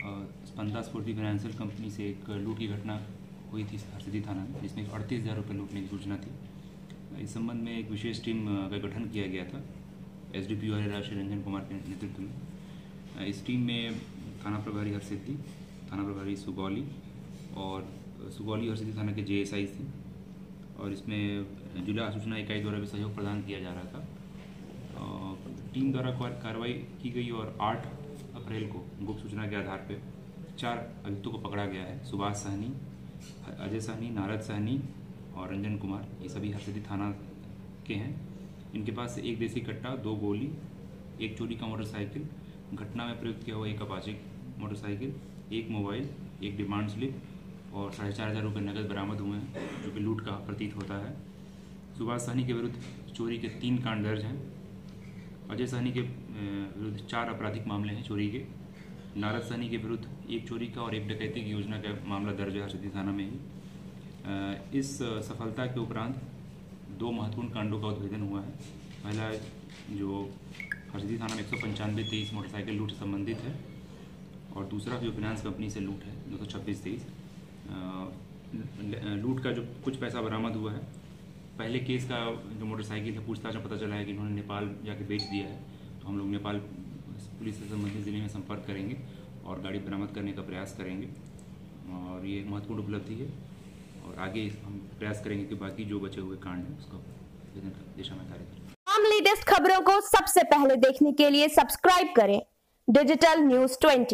स्पंदा स्फूर्ति financial company से एक लूट की घटना हुई थी हरसिद्धि थाना में, जिसमें अड़तीस हज़ार रुपये लूटने की सूचना थी। इस संबंध में एक विशेष टीम का गठन किया गया था एस डी पी राष्ट्रीय रंजन कुमार के नेतृत्व में। इस टीम में थाना प्रभारी हरसिद्धि थाना प्रभारी सुगौली और सुगौली हरसिद्धि थाना के जे एस थे। और इसमें जिला सूचना इकाई द्वारा भी सहयोग प्रदान किया जा रहा था। टीम द्वारा कार्रवाई की गई और आठ अप्रैल को, गुप्त सूचना के आधार पर चार अभियुक्तों को पकड़ा गया है, सुभाष सहनी, अजय सहनी, नारद सहनी और रंजन कुमार। ये सभी हरसिद्धि थाना के हैं। इनके पास एक देसी कट्टा, दो गोली, एक चोरी का मोटरसाइकिल, घटना में प्रयुक्त किया हुआ एक अपाचे मोटरसाइकिल, एक मोबाइल, एक डिमांड स्लिप और साढ़े चार हज़ार रुपये नकद बरामद हुए हैं, जो कि लूट का प्रतीत होता है। सुभाष सहनी के विरुद्ध चोरी के तीन कांड दर्ज हैं। अजय सहनी के विरुद्ध चार आपराधिक मामले हैं चोरी के। नारद सहनी के विरुद्ध एक चोरी का और एक डकैती की योजना का मामला दर्ज है हरसिद्धि थाना में ही। इस सफलता के उपरांत दो महत्वपूर्ण कांडों का उद्भेदन हुआ है। पहला जो हरसिद्धि थाना में एक सौ पंचानवे तेईस मोटरसाइकिल लूट संबंधित है और दूसरा जो फिनांस कंपनी से लूट है, दो सौ छब्बीस तेईस। लूट का जो कुछ पैसा बरामद हुआ है पहले केस का जो मोटरसाइकिल है पूछताछ में पता चला है कि इन्होंने नेपाल जाके बेच दिया है। तो हम लोग नेपाल पुलिस से संबंधित ज़िले में संपर्क करेंगे और गाड़ी बरामद करने का प्रयास करेंगे। और ये महत्वपूर्ण उपलब्धि है और आगे हम प्रयास करेंगे कि बाकी जो बचे हुए कांड हैं, उसको दिशा में कार्य करें। लेटेस्ट खबरों को सबसे पहले देखने के लिए सब्सक्राइब करें। Digital news twenty.